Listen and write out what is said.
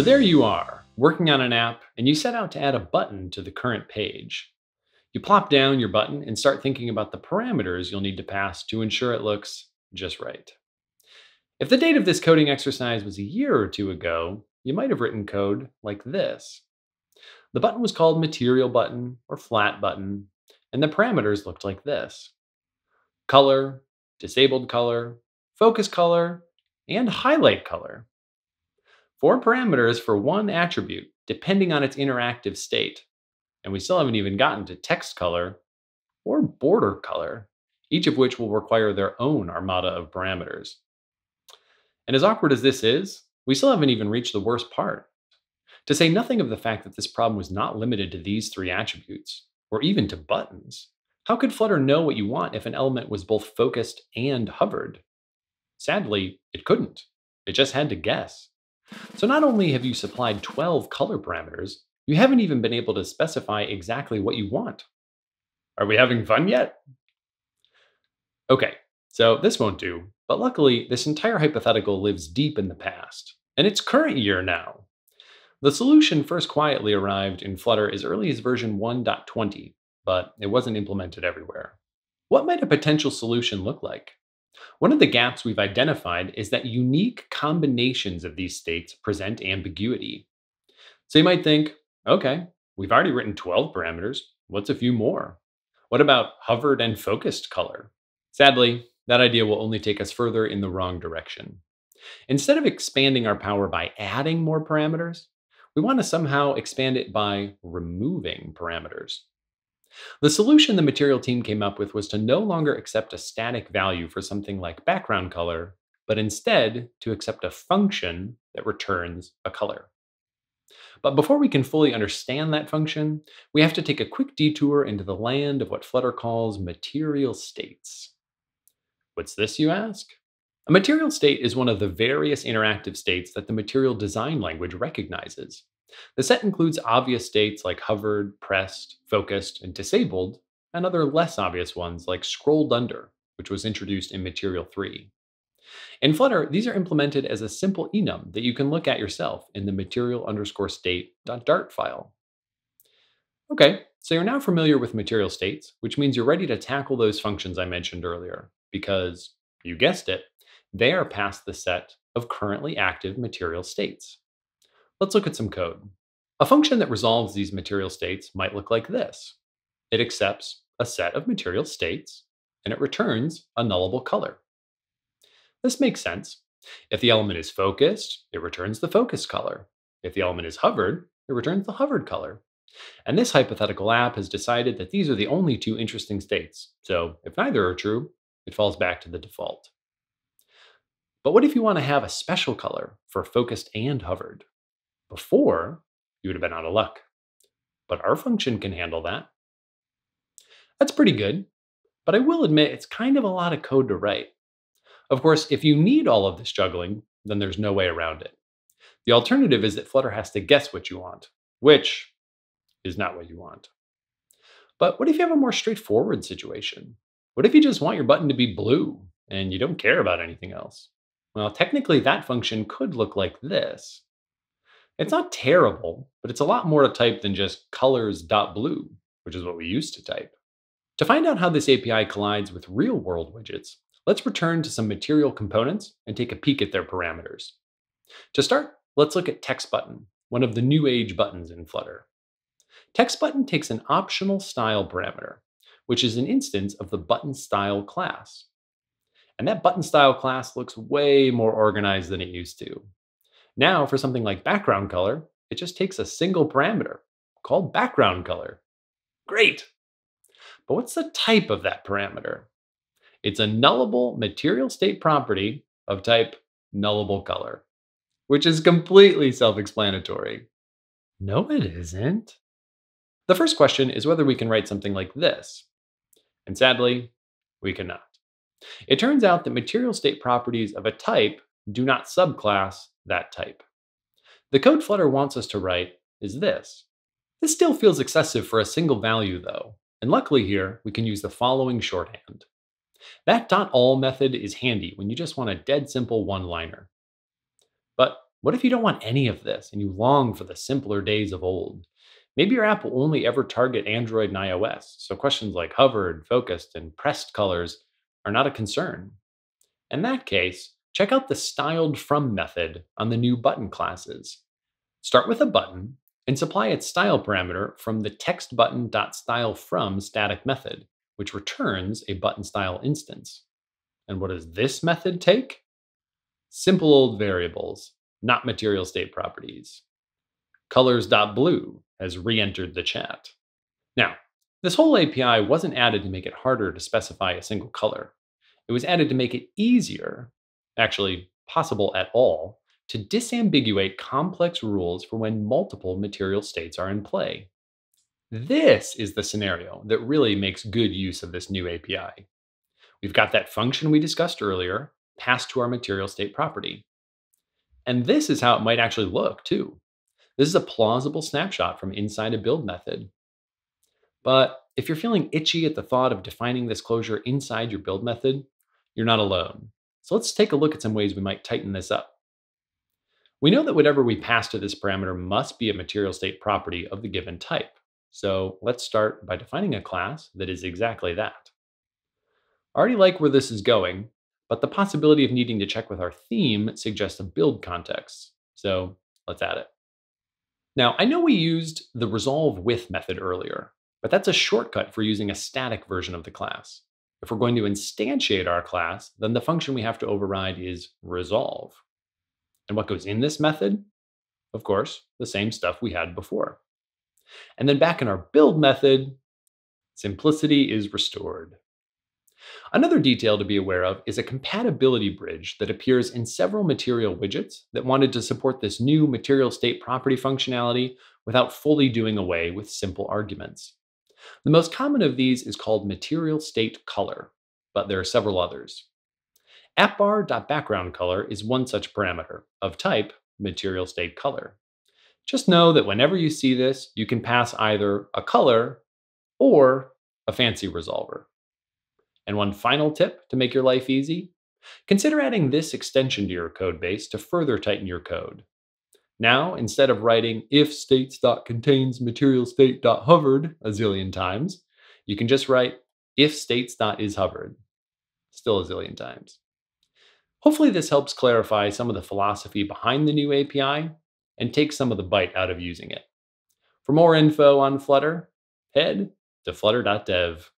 So there you are, working on an app, and you set out to add a button to the current page. You plop down your button and start thinking about the parameters you'll need to pass to ensure it looks just right. If the date of this coding exercise was a year or two ago, you might have written code like this. The button was called material button or flat button, and the parameters looked like this. Color, disabled color, focus color, and highlight color. Four parameters for one attribute, depending on its interactive state. And we still haven't even gotten to text color or border color, each of which will require their own armada of parameters. And as awkward as this is, we still haven't even reached the worst part. To say nothing of the fact that this problem was not limited to these three attributes, or even to buttons. How could Flutter know what you want if an element was both focused and hovered? Sadly, it couldn't. It just had to guess. So not only have you supplied 12 color parameters, you haven't even been able to specify exactly what you want. Are we having fun yet? Okay, so this won't do, but luckily, this entire hypothetical lives deep in the past, and it's current year now. The solution first quietly arrived in Flutter as early as version 1.20, but it wasn't implemented everywhere. What might a potential solution look like? One of the gaps we've identified is that unique combinations of these states present ambiguity. So you might think, okay, we've already written 12 parameters. What's a few more? What about hovered and focused color? Sadly, that idea will only take us further in the wrong direction. Instead of expanding our power by adding more parameters, we want to somehow expand it by removing parameters. The solution the material team came up with was to no longer accept a static value for something like background color, but instead to accept a function that returns a color. But before we can fully understand that function, we have to take a quick detour into the land of what Flutter calls material states. What's this, you ask? A material state is one of the various interactive states that the material design language recognizes. The set includes obvious states like hovered, pressed, focused, and disabled, and other less obvious ones like scrolled under, which was introduced in Material 3. In Flutter, these are implemented as a simple enum that you can look at yourself in the material underscore state.dart file. Okay, so you're now familiar with material states, which means you're ready to tackle those functions I mentioned earlier, because, you guessed it, they are passed the set of currently active material states. Let's look at some code. A function that resolves these material states might look like this. It accepts a set of material states, and it returns a nullable color. This makes sense. If the element is focused, it returns the focused color. If the element is hovered, it returns the hovered color. And this hypothetical app has decided that these are the only two interesting states. So if neither are true, it falls back to the default. But what if you want to have a special color for focused and hovered? Before, you would have been out of luck. But our function can handle that. That's pretty good, but I will admit it's kind of a lot of code to write. Of course, if you need all of this juggling, then there's no way around it. The alternative is that Flutter has to guess what you want, which is not what you want. But what if you have a more straightforward situation? What if you just want your button to be blue and you don't care about anything else? Well, technically, that function could look like this. It's not terrible, but it's a lot more to type than just colors.blue, which is what we used to type. To find out how this API collides with real world widgets, let's return to some material components and take a peek at their parameters. To start, let's look at text button, one of the new age buttons in Flutter. Text button takes an optional style parameter, which is an instance of the button style class. And that button style class looks way more organized than it used to. Now, for something like background color, it just takes a single parameter called background color. Great! But what's the type of that parameter? It's a nullable material state property of type nullable color, which is completely self explanatory. No, it isn't. The first question is whether we can write something like this. And sadly, we cannot. It turns out that material state properties of a type do not subclass that type. The code Flutter wants us to write is this. This still feels excessive for a single value though, and luckily here we can use the following shorthand. That dot .all method is handy when you just want a dead simple one-liner. But What if you don't want any of this and you long for the simpler days of old? Maybe your app will only ever target Android and iOS, so questions like hovered, focused, and pressed colors are not a concern. In that case, check out the styleFrom method on the new button classes. Start with a button and supply its style parameter from the textButton.styleFrom static method, which returns a button style instance. And what does this method take? Simple old variables, not material state properties. Colors.blue has re entered the chat. Now, this whole API wasn't added to make it harder to specify a single color. It was added to make it easier, actually possible at all, to disambiguate complex rules for when multiple material states are in play. This is the scenario that really makes good use of this new API. We've got that function we discussed earlier passed to our material state property. And this is how it might actually look, too. This is a plausible snapshot from inside a build method. But if you're feeling itchy at the thought of defining this closure inside your build method, you're not alone. So let's take a look at some ways we might tighten this up. We know that whatever we pass to this parameter must be a material state property of the given type. So let's start by defining a class that is exactly that. I already like where this is going, but the possibility of needing to check with our theme suggests a build context. So let's add it. Now, I know we used the resolve with method earlier, but that's a shortcut for using a static version of the class. If we're going to instantiate our class, then the function we have to override is resolve. And what goes in this method? Of course, the same stuff we had before. And then back in our build method, simplicity is restored. Another detail to be aware of is a compatibility bridge that appears in several material widgets that wanted to support this new material state property functionality without fully doing away with simple arguments. The most common of these is called material state color, but there are several others. AppBar.backgroundColor is one such parameter of type material state color. Just know that whenever you see this, you can pass either a color or a fancy resolver. And one final tip to make your life easy consider adding this extension to your code base to further tighten your code. Now, instead of writing if states.contains material state.hovered a zillion times, you can just write if states.isHovered, still a zillion times. Hopefully, this helps clarify some of the philosophy behind the new API and take some of the bite out of using it. For more info on Flutter, head to flutter.dev.